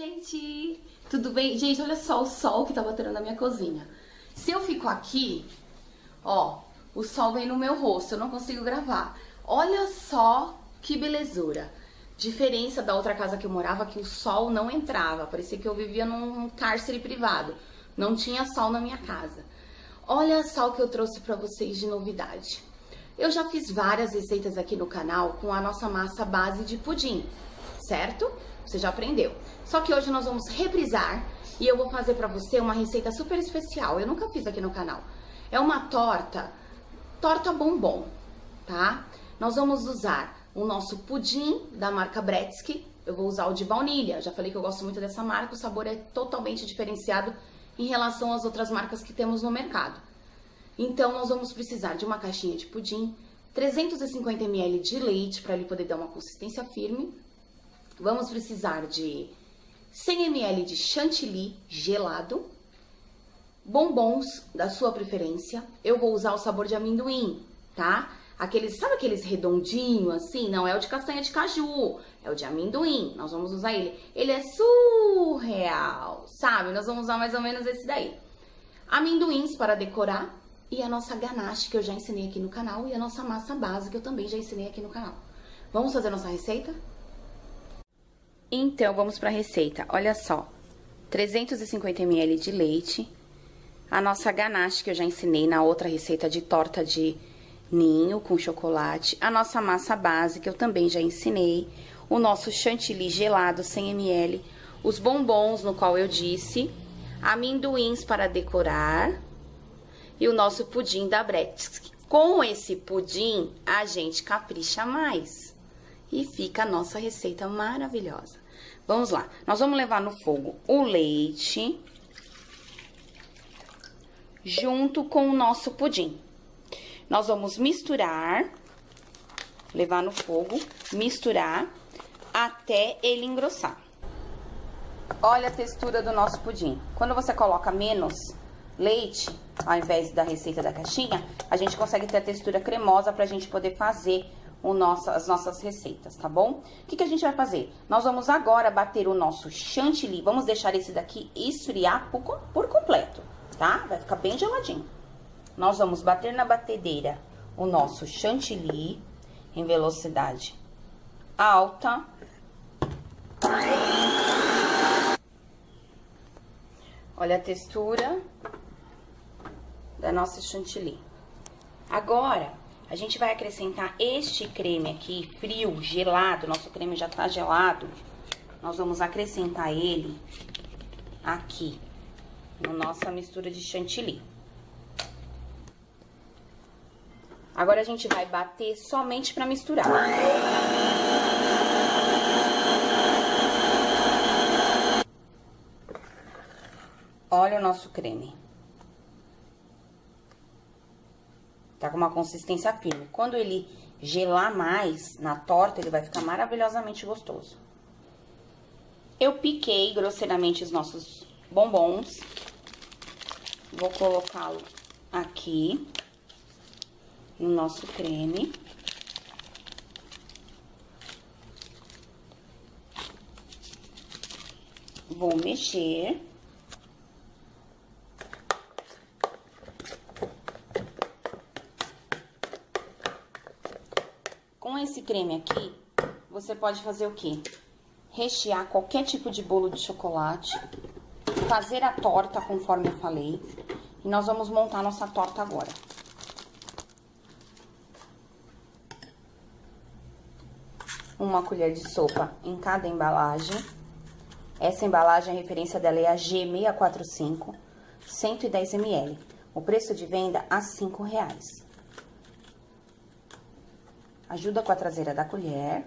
Gente, tudo bem? Gente, olha só o sol que tá batendo na minha cozinha. Se eu fico aqui, ó, o sol vem no meu rosto, eu não consigo gravar. Olha só que belezura. Diferença da outra casa que eu morava, que o sol não entrava. Parecia que eu vivia num cárcere privado. Não tinha sol na minha casa. Olha só o que eu trouxe para vocês de novidade. Eu já fiz várias receitas aqui no canal com a nossa massa base de pudim, certo? Você já aprendeu. Só que hoje nós vamos reprisar e eu vou fazer para você uma receita super especial. Eu nunca fiz aqui no canal. É uma torta, torta bombom, tá? Nós vamos usar o nosso pudim da marca Bretsky. Eu vou usar o de baunilha. Já falei que eu gosto muito dessa marca. O sabor é totalmente diferenciado em relação às outras marcas que temos no mercado. Então, nós vamos precisar de uma caixinha de pudim, 350 ml de leite para ele poder dar uma consistência firme. Vamos precisar de 100 ml de chantilly gelado, bombons da sua preferência. Eu vou usar o sabor de amendoim, tá? Aqueles, sabe aqueles redondinho assim? Não é o de castanha de caju, é o de amendoim. Nós vamos usar ele. Ele é surreal, sabe? Nós vamos usar mais ou menos esse daí. Amendoins para decorar e a nossa ganache que eu já ensinei aqui no canal e a nossa massa base que eu também já ensinei aqui no canal. Vamos fazer nossa receita? Então, vamos para a receita. Olha só, 350 ml de leite, a nossa ganache que eu já ensinei na outra receita de torta de ninho com chocolate, a nossa massa base que eu também já ensinei, o nosso chantilly gelado 100 ml, os bombons no qual eu disse, amendoins para decorar. E o nosso pudim da Bretsky. Com esse pudim, a gente capricha mais e fica a nossa receita maravilhosa. Vamos lá, nós vamos levar no fogo o leite junto com o nosso pudim. Nós vamos misturar, levar no fogo, misturar até ele engrossar. Olha a textura do nosso pudim. Quando você coloca menos leite, ao invés da receita da caixinha, a gente consegue ter a textura cremosa pra gente poder fazer nosso, as nossas receitas, tá bom? O que, que a gente vai fazer? Nós vamos agora bater o nosso chantilly, vamos deixar esse daqui esfriar por, por completo, tá? Vai ficar bem geladinho. Nós vamos bater na batedeira o nosso chantilly em velocidade alta. Olha a textura da nossa chantilly. Agora, a gente vai acrescentar este creme aqui, frio, gelado, nosso creme já tá gelado. Nós vamos acrescentar ele aqui, na nossa mistura de chantilly. Agora, a gente vai bater somente pra misturar. Olha o nosso creme. Tá com uma consistência firme. Quando ele gelar mais na torta, ele vai ficar maravilhosamente gostoso. Eu piquei grosseiramente os nossos bombons. Vou colocá-lo aqui no nosso creme. Vou mexer. Com esse creme aqui, você pode fazer o quê? Rechear qualquer tipo de bolo de chocolate, fazer a torta conforme eu falei. E nós vamos montar nossa torta agora. Uma colher de sopa em cada embalagem. Essa embalagem, a referência dela é a G645, 110 ml. O preço de venda a 5 reais. Ajuda com a traseira da colher.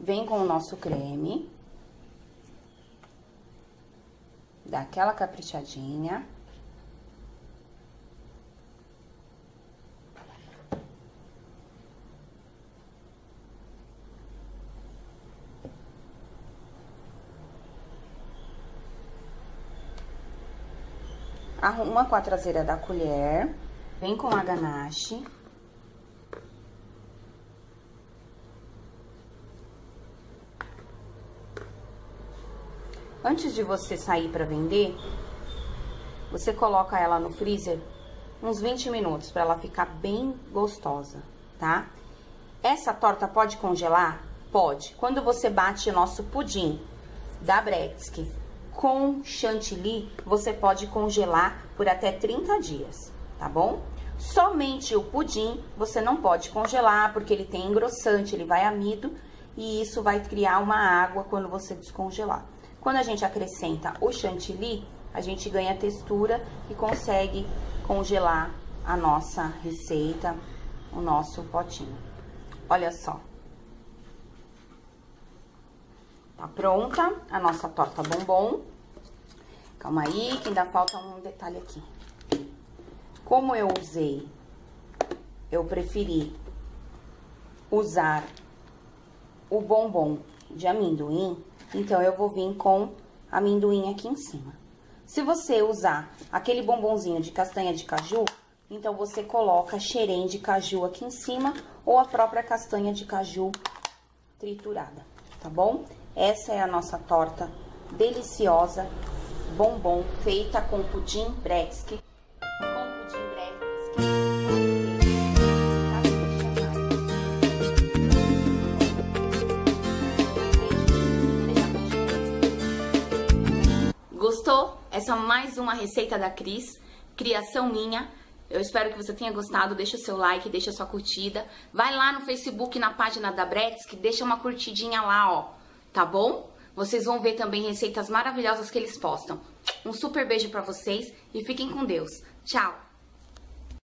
Vem com o nosso creme. Dá aquela caprichadinha. Arruma com a traseira da colher. Vem com a ganache. Antes de você sair para vender, você coloca ela no freezer uns 20 minutos para ela ficar bem gostosa, tá? Essa torta pode congelar? Pode. Quando você bate nosso pudim da Bretsky com chantilly, você pode congelar por até 30 dias, tá bom? Somente o pudim você não pode congelar porque ele tem engrossante, ele vai amido e isso vai criar uma água quando você descongelar. Quando a gente acrescenta o chantilly, a gente ganha textura e consegue congelar a nossa receita, o nosso potinho. Olha só. Tá pronta a nossa torta bombom. Calma aí, que ainda falta um detalhe aqui. Como eu usei, eu preferi usar o bombom de amendoim, então eu vou vir com amendoim aqui em cima. Se você usar aquele bombonzinho de castanha de caju, então você coloca xerém de caju aqui em cima ou a própria castanha de caju triturada, tá bom? Essa é a nossa torta deliciosa, bombom, feita com pudim Bretsky. Gostou? Essa é mais uma receita da Cris, criação minha. Eu espero que você tenha gostado. Deixa o seu like, deixa sua curtida. Vai lá no Facebook, na página da Bretsky, deixa uma curtidinha lá, ó. Tá bom? Vocês vão ver também receitas maravilhosas que eles postam. Um super beijo pra vocês e fiquem com Deus. Tchau!